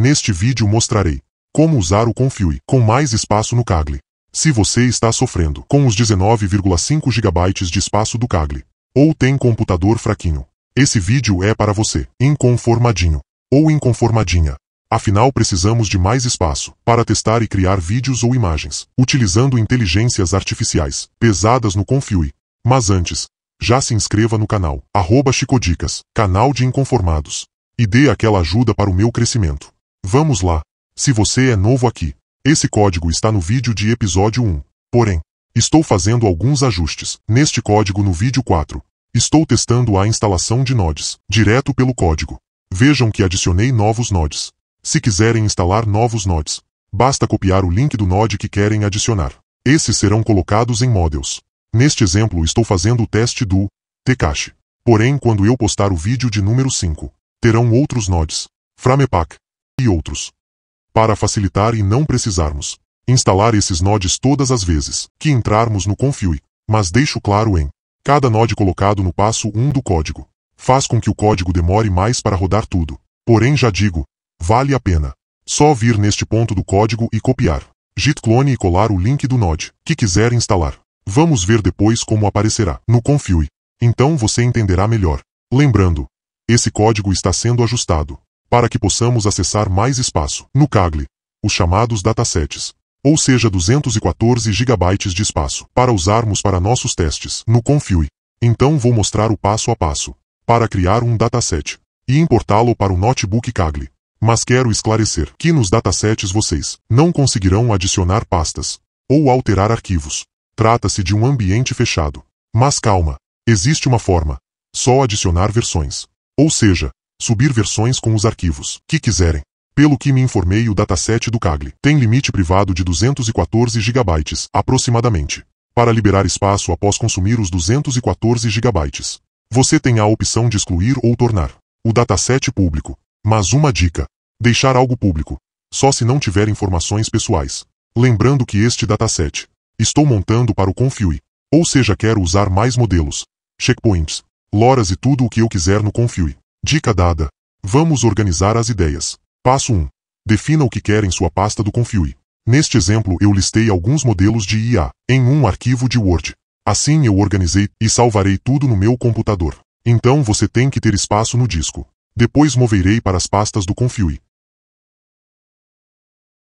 Neste vídeo mostrarei como usar o Confui com mais espaço no Kaggle. Se você está sofrendo com os 19,5 GB de espaço do Kaggle, ou tem computador fraquinho, esse vídeo é para você, inconformadinho ou inconformadinha. Afinal, precisamos de mais espaço para testar e criar vídeos ou imagens, utilizando inteligências artificiais pesadas no Confui. Mas antes, já se inscreva no canal, arroba Chicodicas, canal de inconformados, e dê aquela ajuda para o meu crescimento. Vamos lá! Se você é novo aqui, esse código está no vídeo de episódio 1. Porém, estou fazendo alguns ajustes neste código no vídeo 4. Estou testando a instalação de nodes, direto pelo código. Vejam que adicionei novos nodes. Se quiserem instalar novos nodes, basta copiar o link do node que querem adicionar. Esses serão colocados em models. Neste exemplo estou fazendo o teste do Tcache. Porém, quando eu postar o vídeo de número 5, terão outros nodes, Framepack e outros. Para facilitar e não precisarmos instalar esses nodes todas as vezes que entrarmos no Confui, mas deixo claro em cada node colocado no passo 1 do código. Faz com que o código demore mais para rodar tudo. Porém já digo, vale a pena. Só vir neste ponto do código e copiar. Git clone e colar o link do node que quiser instalar. Vamos ver depois como aparecerá no Confui. Então você entenderá melhor. Lembrando, esse código está sendo ajustado para que possamos acessar mais espaço no Kaggle, os chamados datasets, ou seja 214 GB de espaço para usarmos para nossos testes no Confui. Então vou mostrar o passo a passo para criar um dataset e importá-lo para o notebook Kaggle. Mas quero esclarecer que nos datasets vocês não conseguirão adicionar pastas ou alterar arquivos. Trata-se de um ambiente fechado. Mas calma, existe uma forma. Só adicionar versões. Ou seja, subir versões com os arquivos que quiserem. Pelo que me informei o dataset do Kaggle tem limite privado de 214 GB, aproximadamente. Para liberar espaço após consumir os 214 GB, você tem a opção de excluir ou tornar o dataset público. Mas uma dica: deixar algo público, só se não tiver informações pessoais. Lembrando que este dataset Estou montando para o Confui. Ou seja, quero usar mais modelos, checkpoints, loras e tudo o que eu quiser no Confui. Dica dada. Vamos organizar as ideias. Passo 1. Defina o que quer em sua pasta do Confui. Neste exemplo eu listei alguns modelos de IA em um arquivo de Word. Assim eu organizei e salvarei tudo no meu computador. Então você tem que ter espaço no disco. Depois moverei para as pastas do Confui.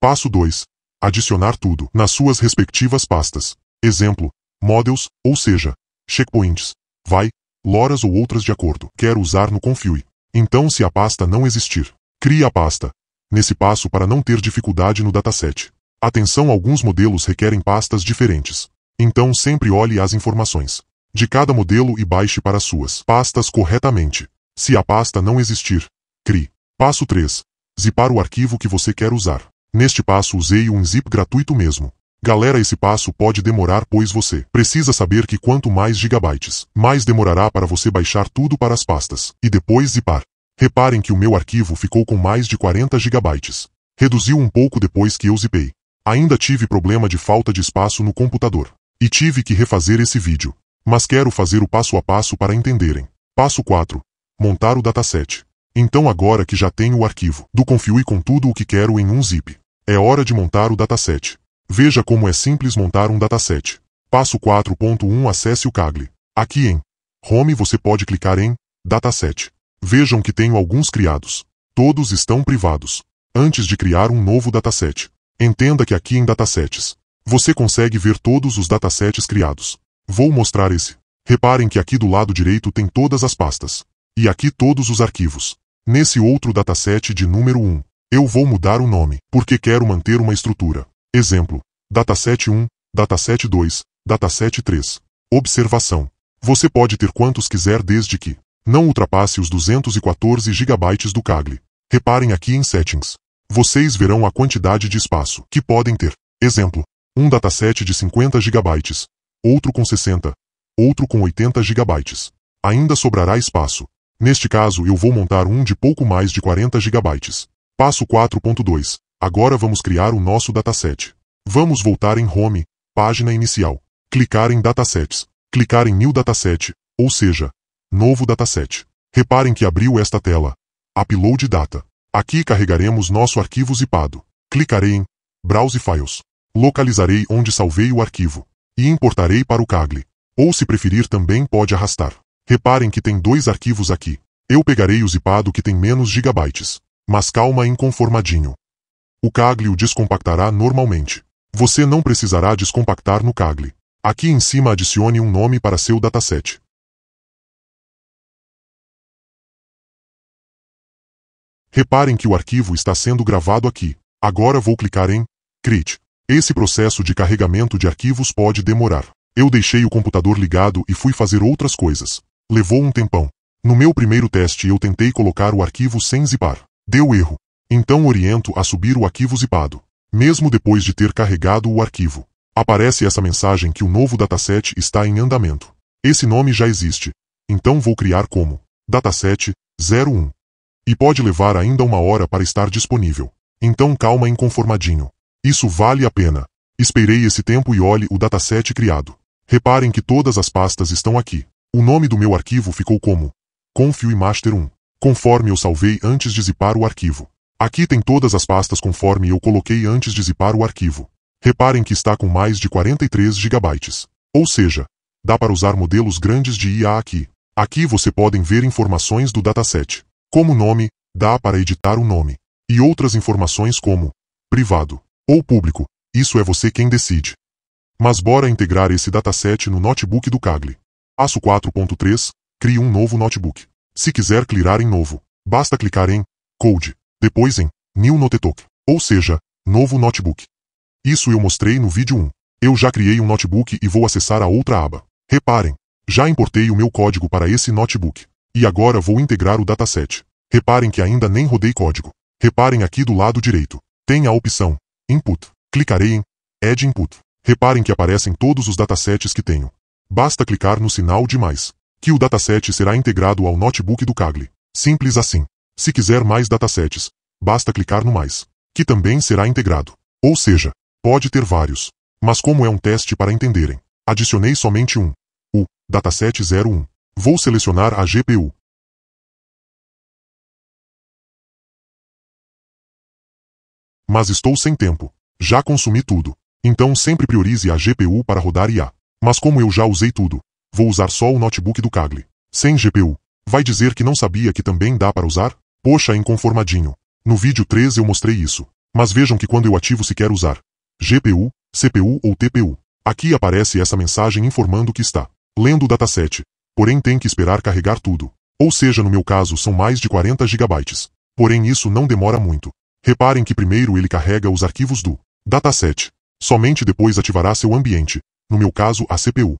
Passo 2 adicionar tudo nas suas respectivas pastas. Exemplo, models, ou seja, checkpoints, vai, loras ou outras de acordo. Quero usar no Confui. Então se a pasta não existir, crie a pasta. Nesse passo para não ter dificuldade no dataset. Atenção alguns modelos requerem pastas diferentes. Então sempre olhe as informações de cada modelo e baixe para suas pastas corretamente. Se a pasta não existir, crie. Passo 3. Zipar o arquivo que você quer usar. Neste passo usei um zip gratuito mesmo. Galera esse passo pode demorar pois você precisa saber que quanto mais gigabytes, mais demorará para você baixar tudo para as pastas, e depois zipar. Reparem que o meu arquivo ficou com mais de 40 gigabytes. Reduziu um pouco depois que eu zipei. Ainda tive problema de falta de espaço no computador. E tive que refazer esse vídeo. Mas quero fazer o passo a passo para entenderem. Passo 4. Montar o dataset. Então agora que já tenho o arquivo do Confui com tudo o que quero em um zip, é hora de montar o dataset. Veja como é simples montar um dataset. Passo 4.1 Acesse o Kaggle. Aqui em Home você pode clicar em Dataset. Vejam que tenho alguns criados. Todos estão privados. Antes de criar um novo dataset. Entenda que aqui em Datasets, você consegue ver todos os datasets criados. Vou mostrar esse. Reparem que aqui do lado direito tem todas as pastas. E aqui todos os arquivos. Nesse outro dataset de número 1, eu vou mudar o nome, porque quero manter uma estrutura. Exemplo: dataset 1, dataset 2, dataset 3. Observação: Você pode ter quantos quiser desde que não ultrapasse os 214 GB do Kaggle. Reparem aqui em Settings. Vocês verão a quantidade de espaço que podem ter. Exemplo: um dataset de 50 GB, outro com 60, outro com 80 GB. Ainda sobrará espaço. Neste caso eu vou montar um de pouco mais de 40 GB. Passo 4.2. Agora vamos criar o nosso dataset. Vamos voltar em Home, página inicial. Clicar em Datasets. Clicar em New Dataset, ou seja, Novo Dataset. Reparem que abriu esta tela. Upload Data. Aqui carregaremos nosso arquivo zipado. Clicarei em Browse Files. Localizarei onde salvei o arquivo. E importarei para o Kaggle. Ou se preferir também pode arrastar. Reparem que tem dois arquivos aqui. Eu pegarei o zipado que tem menos gigabytes. Mas calma em conformadinho. O Kaggle o descompactará normalmente. Você não precisará descompactar no Kaggle. Aqui em cima adicione um nome para seu dataset. Reparem que o arquivo está sendo gravado aqui. Agora vou clicar em Create. Esse processo de carregamento de arquivos pode demorar. Eu deixei o computador ligado e fui fazer outras coisas. Levou um tempão. No meu primeiro teste eu tentei colocar o arquivo sem zipar. Deu erro. Então oriento a subir o arquivo zipado. Mesmo depois de ter carregado o arquivo. Aparece essa mensagem que o novo dataset está em andamento. Esse nome já existe. Então vou criar como dataset 01. E pode levar ainda uma hora para estar disponível. Então calma inconformadinho. Isso vale a pena. Esperei esse tempo e olhe o dataset criado. Reparem que todas as pastas estão aqui. O nome do meu arquivo ficou como Confio Master 1, conforme eu salvei antes de zipar o arquivo. Aqui tem todas as pastas conforme eu coloquei antes de zipar o arquivo. Reparem que está com mais de 43 GB. Ou seja, dá para usar modelos grandes de IA aqui. Aqui você podem ver informações do dataset. Como nome, dá para editar o nome. E outras informações como privado ou público, isso é você quem decide. Mas bora integrar esse dataset no notebook do Kaggle. Passo 4.3, crie um novo notebook. Se quiser clicar em novo, basta clicar em Code, depois em New Notebook, ou seja, novo notebook. Isso eu mostrei no vídeo 1. Eu já criei um notebook e vou acessar a outra aba. Reparem, já importei o meu código para esse notebook. E agora vou integrar o dataset. Reparem que ainda nem rodei código. Reparem aqui do lado direito. Tem a opção Input. Clicarei em Add Input. Reparem que aparecem todos os datasets que tenho. Basta clicar no sinal de mais, que o dataset será integrado ao notebook do Kaggle. Simples assim. Se quiser mais datasets, basta clicar no mais, que também será integrado. Ou seja, pode ter vários. Mas como é um teste para entenderem, adicionei somente um, o dataset 01. Vou selecionar a GPU. Mas estou sem tempo. Já consumi tudo. Então sempre priorize a GPU para rodar IA. Mas como eu já usei tudo, vou usar só o notebook do Kaggle. Sem GPU. Vai dizer que não sabia que também dá para usar? Poxa, inconformadinho. No vídeo 3 eu mostrei isso. Mas vejam que quando eu ativo se quer usar GPU, CPU ou TPU, aqui aparece essa mensagem informando que está lendo o dataset, porém tem que esperar carregar tudo. Ou seja, no meu caso são mais de 40 GB. Porém isso não demora muito. Reparem que primeiro ele carrega os arquivos do dataset. Somente depois ativará seu ambiente, no meu caso a CPU.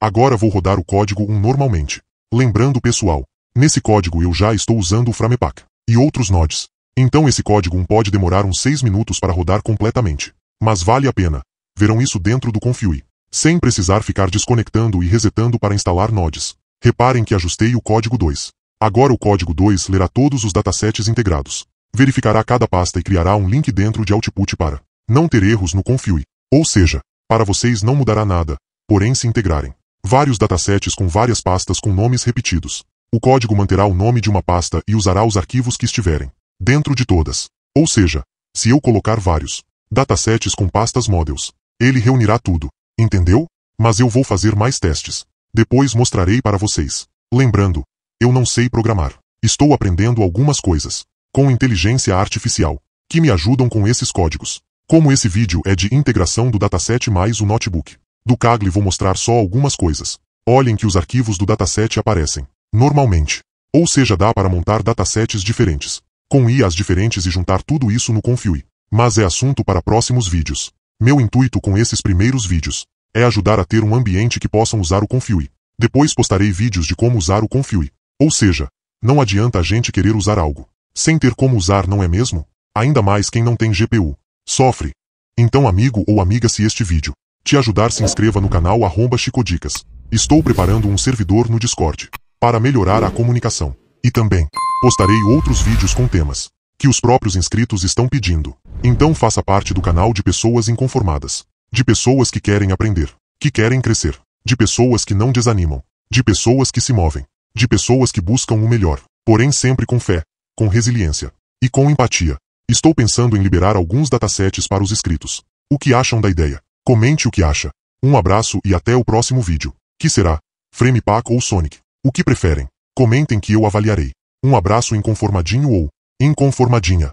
Agora vou rodar o código 1 normalmente. Lembrando pessoal, nesse código eu já estou usando o Framepack e outros nodes. Então esse código 1 pode demorar uns 6 minutos para rodar completamente. Mas vale a pena. Verão isso dentro do Confui sem precisar ficar desconectando e resetando para instalar nodes. Reparem que ajustei o código 2. Agora o código 2 lerá todos os datasets integrados. Verificará cada pasta e criará um link dentro de Output para não ter erros no Config. Ou seja, para vocês não mudará nada, porém se integrarem. Vários datasets com várias pastas com nomes repetidos. O código manterá o nome de uma pasta e usará os arquivos que estiverem dentro de todas. Ou seja, se eu colocar vários datasets com pastas models, ele reunirá tudo Entendeu? Mas eu vou fazer mais testes. Depois mostrarei para vocês. Lembrando, eu não sei programar. Estou aprendendo algumas coisas. Com inteligência artificial. Que me ajudam com esses códigos. Como esse vídeo é de integração do dataset mais o notebook. Do Kaggle vou mostrar só algumas coisas. Olhem que os arquivos do dataset aparecem. Normalmente. Ou seja, dá para montar datasets diferentes. Com IAs diferentes e juntar tudo isso no Confui. Mas é assunto para próximos vídeos. Meu intuito com esses primeiros vídeos é ajudar a ter um ambiente que possam usar o Confui. Depois postarei vídeos de como usar o Confui. Ou seja, não adianta a gente querer usar algo sem ter como usar, não é mesmo? Ainda mais quem não tem GPU. Sofre. Então amigo ou amiga se este vídeo te ajudar se inscreva no canal arroba Chicodicas. Estou preparando um servidor no Discord para melhorar a comunicação. E também postarei outros vídeos com temas que os próprios inscritos estão pedindo. Então faça parte do canal de pessoas inconformadas. De pessoas que querem aprender. Que querem crescer. De pessoas que não desanimam. De pessoas que se movem. De pessoas que buscam o melhor. Porém sempre com fé. Com resiliência. e com empatia. Estou pensando em liberar alguns datasets para os inscritos. O que acham da ideia? Comente o que acha. Um abraço e até o próximo vídeo. Que será? Frame Pack ou Sonic? O que preferem? Comentem que eu avaliarei. Um abraço inconformadinho ou inconformadinha.